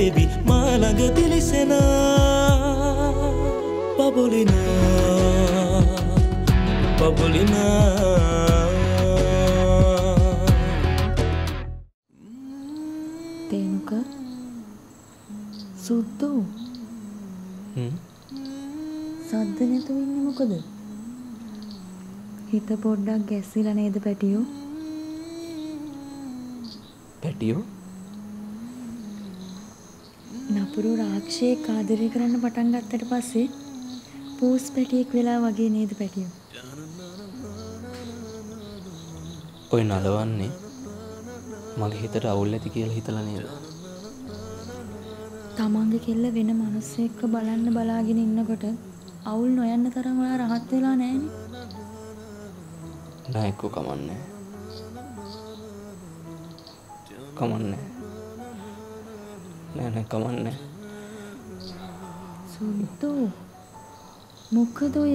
වෙවි මාළඟ දිලිසෙනා පබොලිනා පබොලිනා තේනුක සුද්දෝ? සද්ද නැතුව ඉන්නේ මොකද? හිත පොඩ්ඩක් ගැස්සිලා නේද පැටියෝ? පැටියෝ නපුරු රාක්ෂයෙක් ආදරය කරන්න පටන් ගත්තට පස්සේ පූස් පැටියෙක් වෙලා වගේ නේද පැටියෝ? ඔය නලවන්නේ මගේ හිතට අවුල් ඇති කියලා හිතලා නේද තමන්ගේ කෙල්ල වෙන මිනිස්සෙක්ව බලන්න බලාගෙන ඉන්නකොට අවුල් නොයන්න තරම් ඔයා rahat වෙලා නැහැනේ. නෑ එක්කෝ කමන්නේ කමන්නේ නෑ නෑ කමන්නේ සුද්දෝ මොකද ඔය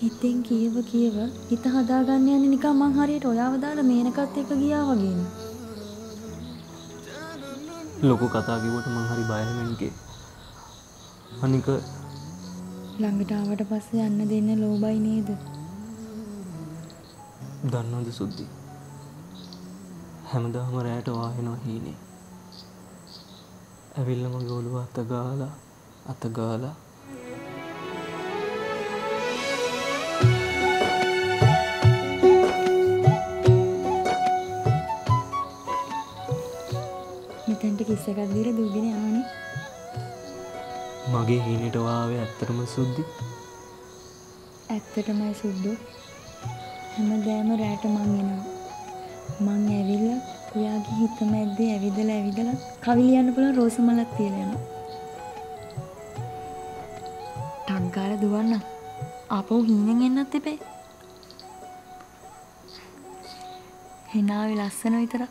හිතෙන් කියව කියව හිත හදාගන්න යන්නේ නිකන් මං හරියට ඔයාව දාලා මේනකත් එක්ක ගියා වගේනේ. ලොකු කතා කිව්වට මං හරි බය වෙන්නේ අනික ළඟට ආවට පස්සේ යන්න දෙන්න ලෝබයි නේද? දන්නවද සුද්දි හැමදාම රෑට වාහෙනවා හීනේ ඇවිල්ල මගේ ඔළුව අතගාලා අතගාලා මෙතෙන්ට කිස් එකක් දීලා දුවගෙන යනවනේ. මගේ හීනට වාවේ ඇත්තටම සුද්දි ඇත්තටමයි සුද්දෝ. හැමදාම රැට මං එනවා. මං ඇවිල්ලා ඔයාගේ හිත මැද්දේ ඇවිදලා ඇවිදලා කවි ලියන්න පුළුවන් රෝස මලක් තියලා යනවා. ටක් ගාලා දුවන්න. ආපහු හීනෙන් එන්නත් එපේ. හිනාවේ ලස්සන විතරක්.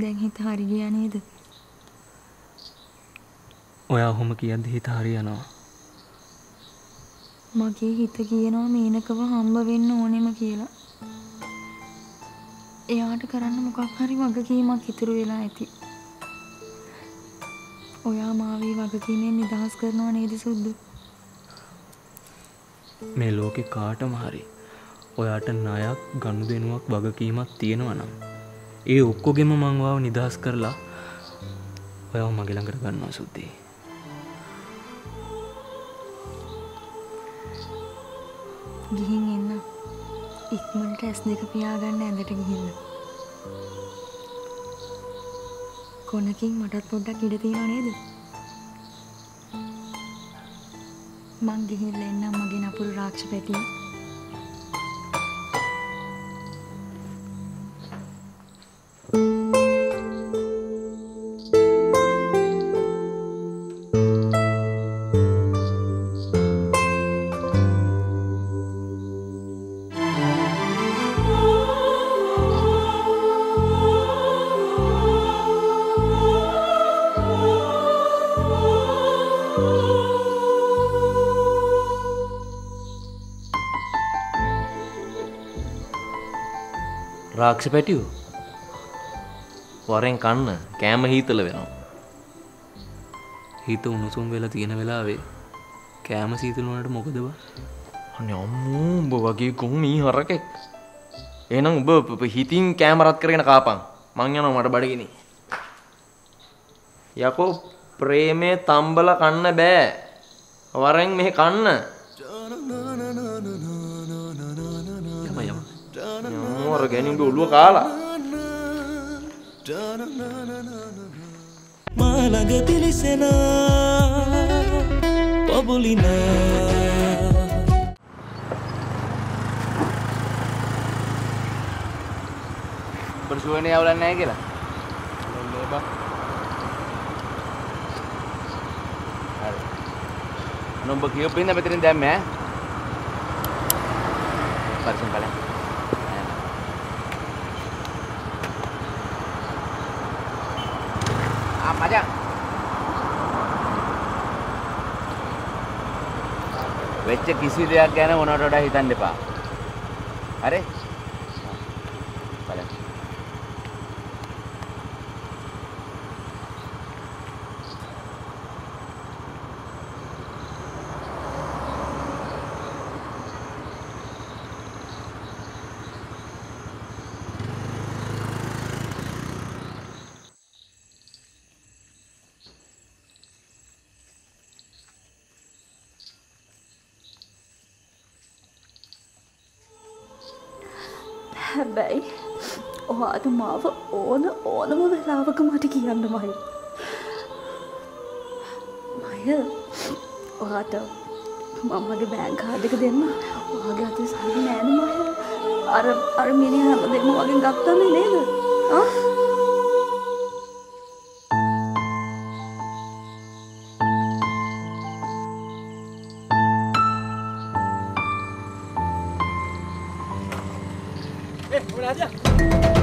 දැන් හිත හරි ගියා නේද? ඔයා ඔහොම කියද්දි හිත හරි යනවා මගේ හිත කියනවා මේනකව හම්බ වෙන්න ඕනෙම කියලා. එයාට කරන්න මොකක් හරි වගකීමක් ඉතුරු වෙලා ඇති. ඔයා මාවේ වගකීමෙන් නිදහස් කරනවා නේද සුද්දු? මේ ලෝකෙ කාටම හරි ඔයාට ණයක් ගනුදෙනුවක් වගකීමක් තියෙනවා නම් ඒ ඔක්කොගෙම මං වාව නිදහස් කරලා ඔයාව මගේ ළඟට ගන්නවා සුද්දී ගිහින් එන්න. ඉක්මනට ඇස් දෙක පියාගන්න ඇඳට ගිහින්. කොනකින් මටත් පොඩ්ඩක් ඉඩ තියෙනව නේද? මං ගිහිල්ලා එන්නම් මගේ නපුරු රාක්ෂ පැටිය. රාක්ෂ පැටියෝ. වරෙන් කන්න කෑම හීතල වෙනවා. හිත උණුසුම් වෙලා තියෙන වෙලාවේ කෑම සීතුළුවනට මොකද බා අනේ අම්මෝ උඹ වගේ ගොන් මී හරකෙක්. එහෙනම් උඹ හිතින් කෑම රත් කරගෙන කාපන්. මං යනවා මට බඩගිනි. යකෝ ප්‍රේමේ තම්බල කන්න බෑ. වරෙන් මෙහෙ කන්න යම්මෝ අර ගැනි උඹ ඔළුව කාලා මාළඟ දිලිසෙනා පබොලිනා උඹට සුවනේ යවලන්නේ නැහැ කියලා ලොල්ලේ බා හරි අනුඹ කියපින්න මෙතනින් දැම්මේ ආ මචං වෙච්ච කිසි දෙයක් ගැන මොනවට වඩා හිතන්න එපා. හරි? බලන්න. හැබැයි ඔයාට මාව ඕන ඕනම වෙලාවක මට කියන්න මයි. මය ඔයාට මම්මගේ බෑන් කාඩක දෙන්න ඔයාගේ අතේ සල්ලි නෑන මය අර අර මිනි හැම දෙම වගේ ගත්තන්නේ නේද ආ? මොකද?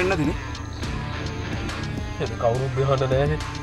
වෙන්න තින කවුරුත් දෙහන්න නෑන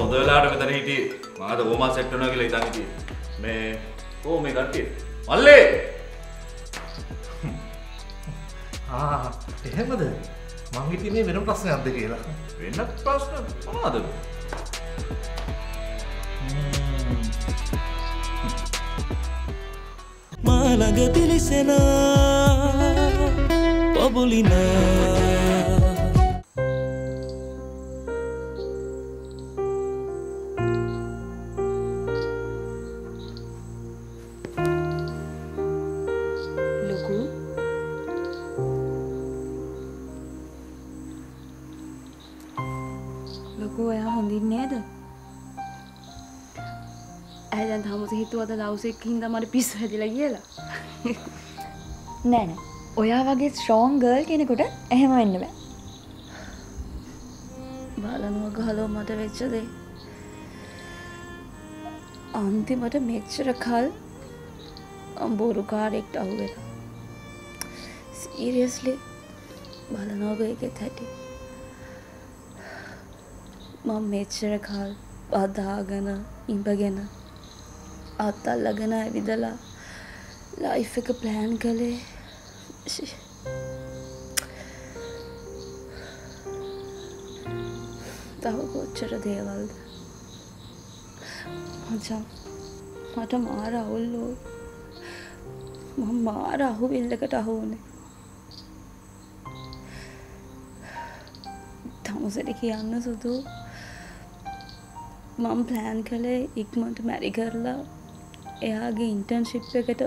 හොඳ වෙලාට මෙතන හිටිය. මාද ඕමා සෙට්ටනවා කියලා ඉතන් හිටිය. මේ ඕ මේ කට්ටිය? මල්ලේ! එහෙමද? මං හිතන්නේ වෙන ප්‍රශ්නයක්ද කියලා. වෙන්න ප්‍රශ්න මොනවද? මාළඟ තිලිසෙනා පබුලිනා හිතුවද ලවසෙක් හින්ද මට පිස්සු හැදිලා කියලා. නෑන ඔයා වගේ ස්ට්‍රෝන් ගර්ල් කෙනෙකුට එහෙම වෙන්න බෑ. බලනුව ගහලෝ මට වෙච්චදේ අන්තිමට මෙච්චර කල් බොරුකාරෙක්ට අහුවෙලා සීරියස්ලි බලනෝග එකෙත් හැටි. මං මෙච්චර කල් බදාගෙන ඉඹගෙන අත්තල්ලගෙන ඇවිදලා ලයිෆ් එක ප්ලෑන් කළේ. ෂි. තව කොච්චර දේවල්ද? මචන් මට මාර අවුල්ලෝ මම මාර අහුවිල්ලකට අහු වුණේ. තමුසට කියන්න සුදු. මම ප්ලෑන් කළේ ඉක්මට මැරි කරලා එයාගේ ඉන්ටර්න්ශිප් එකට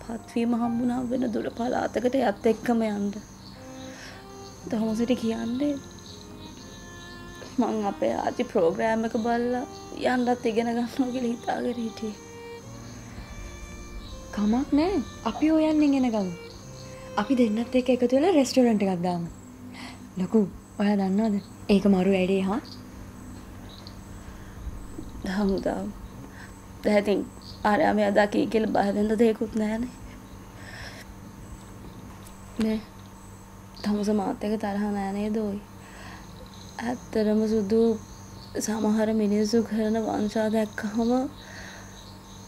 පත්වීම හම්බුනා වෙන දුර පලාතකට යත් එක්කම යන්ද. තමුසට කියන්නේ මං අපේ ආචි ප්‍රෝග්‍රෑම් එක බල්ලා යන්ඩත් ඉගෙන ගන්නවා කියල හිතාගෙන හිටියේ. කමක් නෑ අපි ඔයන්න ඉගෙන ගමු. අපි දෙන්නත් එක එකතු වෙලා රෙස්ටෝරන්ට් එකක් දාමු. ලොකු ඔයා දන්නවද? ඒක මරු වැඩේ හා. හමුදාව දැතින් ආරයාම අදා කී කියල බහදන්න දෙයකුත් නෑන නේ. තමුස මාත් එක තරහ නෑනේ දෝයි ඇත්තරම සුදු සමහර මිනිස්සු කරන වංශා දැක්කහම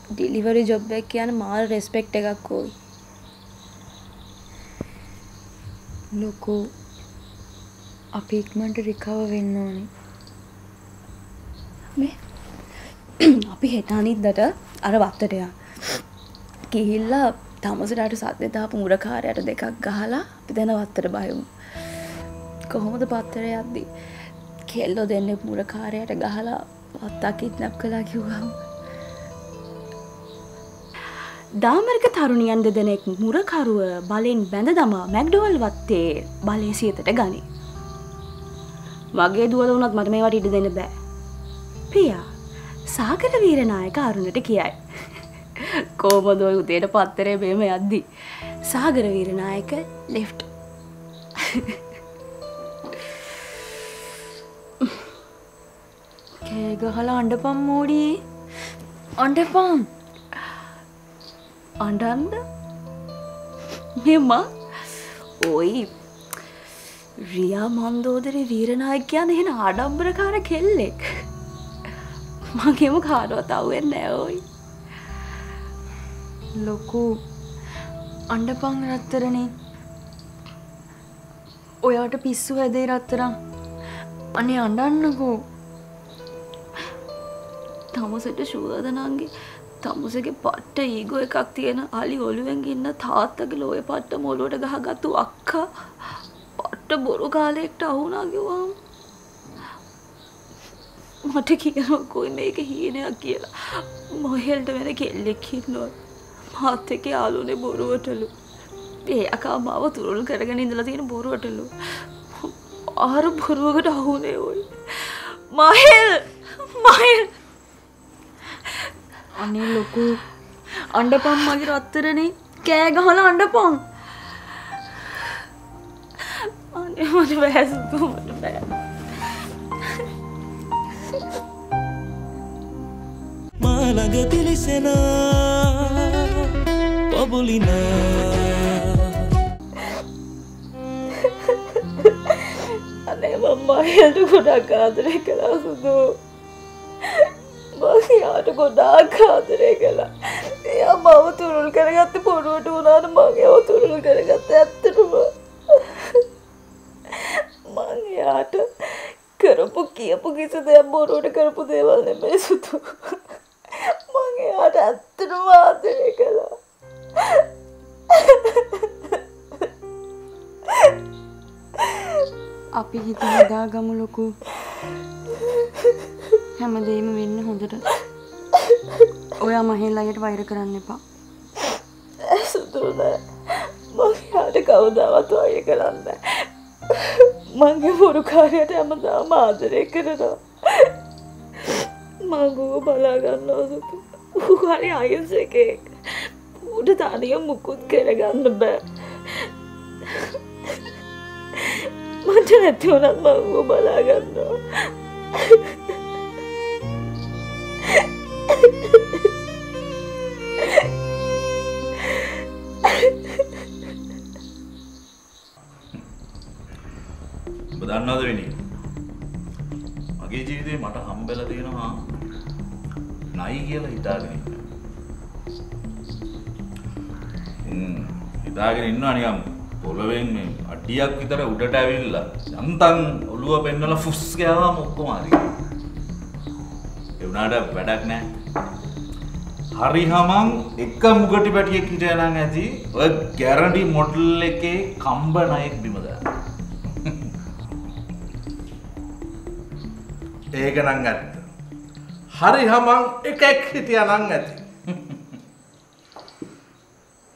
ඩිලිවරි ජොබ් එක කියන මාර රෙස්පෙක්් එකක් ඕයි ලොකු අපි ඉක්මන්ට රිකව වෙන්න ඕනේ. මේ අපි හෙටානිද්දට අර වත්තටයා කිහිල්ලා තමසටට සත්‍යතාප මුරකාරයට දෙකක් ගහලා අපි දැන වත්තට බයමු කොහොමද පත්තර යද්දී? කෙල්ලො දෙන්න මුරකාරයට ගහලා වත්තා කිත්නැප් කලා කිව්වම්. දාමරික තරුණියන් දෙදෙනෙක් මුරකරුව බලෙන් බැඳ දමා මැක්ඩෝවල් වත්තේ බලය සියතට ගනි. මගේ දුවල වුණත් මට මේවට ඉඩ දෙන්න බෑ. පියා සාකර වීරනායක අරුණට කියයි. කෝමදොයි උදේට පත්තරේ බේම යද්දි. සාගර වීරනායක ලෙෆ්ට්. කෑගහල අඩපම් මෝඩී අන්ඩපම් අඩන්ඩ මෙම ඔයි රියා මන්දෝදර වීරනායක කියන එහෙන ආඩම්බරකාර කෙල්ලෙක් මගේම කාඩුවත් අවුවෙන් නෑඔයි ලොකු අන්ඩපං රත්තරනේ. ඔයාට පිස්සු හැදේ රත්තරම් අනේ අඩන්නකෝ තමසට ශුවදනන්ගේ තමුසගේ පට්ට ඒගෝ එකක් තියෙන අලි ඔලුවෙන් ඉන්න තාත්තගේ ලෝය පට්ට මොලුවට ගහගත්තු අක්කා. පට්ට බොරු කාලෙක්ට අහුනාකිවාම් මට කියනකොයි මේක හීනයක් කියලා. මොහෙල්ට වෙන කෙල්ලෙක් ඉන්නවා. මාත් එක යාලුනේ බොරුවටලු. ඒ අකා මාව තුරුල් කරගෙන ඉඳලා තියෙන බොරුවටලු. ආර බොරුවකට අහුනේ ඔයි. මහෙල්! මහෙල්! අනේ ලොකු අන්ඩපම් මගේ රත්තරනේ. කෑ ගහල අන්ඩපං අනේ මට බැසතු මට බෑ මාළඟ පිලිසෙනා පබුලිනා. අනේ මම්මායට ගොඩක් ආදරය කලා සුදු. මයාට ගොඩාක් ආදරය කලා එයා මව තුරුල් කරගත්ත පොඩුවට වුණාට මගේ ඔව තුරුල් කරගත්ත ඇත්තටම මං එයාට කරපු කියපු කිසි දෙයක් බොරුවට කරපු දේවල් නෙමේ සුතු මං එයාට ඇත්තටම ආදරය කළා අපි හිත හදාගමු ලොකු හැමදේම වෙන්න හොඳට. ඔයා මහෙල් අයට වෛර කරන්න එපා. සුදුන මංයාට කවදාවත් අය කරන්න මගේ පුරුකාරයට ඇමදා මාදරය කරනවා. මංගුව බලාගන්නවා සුතු හරි අයස එකෙක් ඌට තනිය මුකුත් කරගන්න බෑ. මට නැතිවනත් මංගුව බලාගන්නවා ඔබ දන්නවද වෙනි? මගේ ජීවිතේ මට හම්බෙලා තියෙනවා නයි කියලා හිතාගෙන ඉන්න. හිතාගෙන ඉන්නවා නිකම් පොළවෙන් මේ අඩියක් විතර උඩට ඇවිල්ලා. යන්තම් ඔළුව පෙන්නලා ෆුස් ගාවම ඔක්කොම හරි ඒ වුණාට වැඩක් නැහැ. හරි හමන් එක මුගටි පැටියෙක් හිටිය නම් ඇති ඔය ගැරඩි මොඩල් එකේ කම්බ නයෙක් බිමද ඒක නං ඇත්ත. හරි හමන් එකෙක් හිටිය නං ඇති.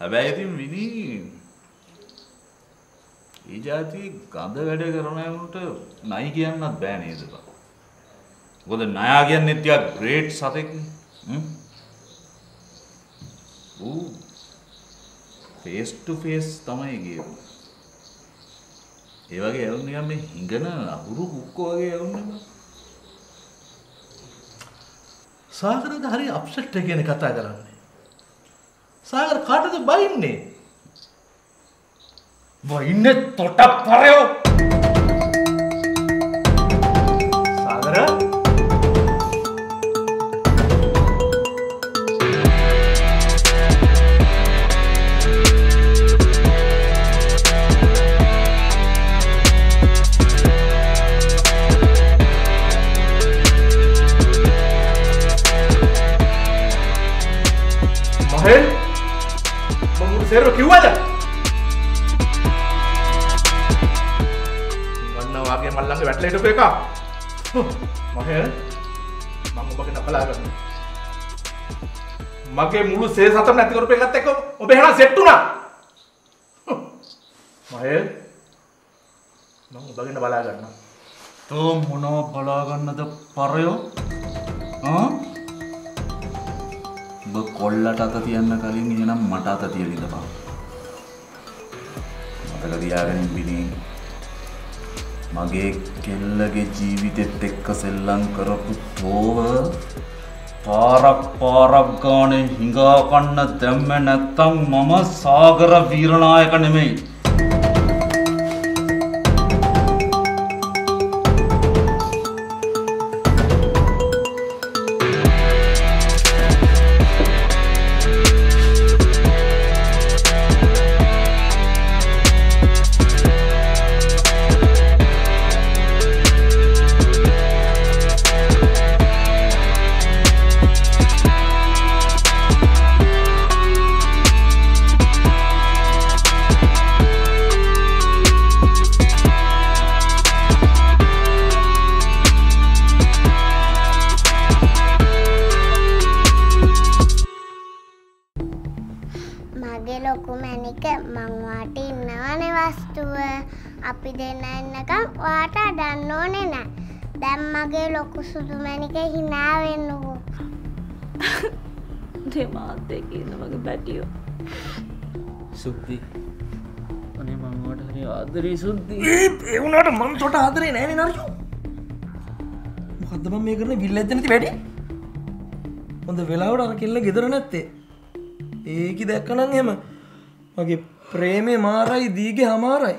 හැබැයි ඉතින් විනී ඒ ජාති ගඳ වැඩ කරනයමුට නයි කියන්නත් බෑ නේද බං. මොකද නයා කියන්නේ ටිකක් ග්‍රේට් සතෙක් නේ. ඌ ෆේස් ටු ෆේස් තමයි ගියපු. ඒ වගේ ඇවුන් නිකන් මේ හිඟන අහුරු කුක්කෝ වගේ ඇවුන්නේ බං. සාගරද හරි අප්සෙට් එකගෙන කතා කරන්නේ. සාගර කාටද බයින්නේ? බයින්නේ තොට කිව්වද? ගන්නවා වගේ මල්ලන්ගේ වැටලා හිටපු එක. මහෙල් මම ඔබගේ නපලා ගන්නවා. මගේ මුළු සේ සතම නැති කරපු එකත් එක්ක ඔබ එහෙනම් සෙට් වුණා. මහෙල් මම ඔබගෙන බලා ගන්නවා. තෝ මොනව බලාගන්නද පරයෝ ආ? ඔබ කොල්ලට අත තියන්න කලින් එහෙනම් මට අත තියලා ඉඳපන් මතක තියාගන්න බිනේ මගේ කෙල්ලගේ ජීවිතෙත් එක්ක සෙල්ලම් කරපු තෝව පාරක් පාරක් ගානේ හිඟා කන්න දැම්ම නැත්තම් මම සාගර වීරනායක නෙමෙයි. අපි දෙන්න එන්නකම් වාට අඩන්න ඕනෙ නෑ. දැම් මගේ ලොකු සුදු මැනික හිනාවෙන්නකෝ දෙමාත් එක ඉන්න වගේ බැටියෝ. සුද්දි. අනේ මංවට හරි ආදරී සුද්දී. ඒ වුණාට මම තොට ආදරේ නෑනේ නර්ජු මොකද්ද මම මේ කරන විල් ඇද්ද නැති වැඩි? හොඳ වෙලාවට අර කෙල්ල ගෙදර නැත්තේ. ඒකි දැක්කනම් එහෙම. මගේ ප්‍රේමේ මාරයි දීගේ හමාරයි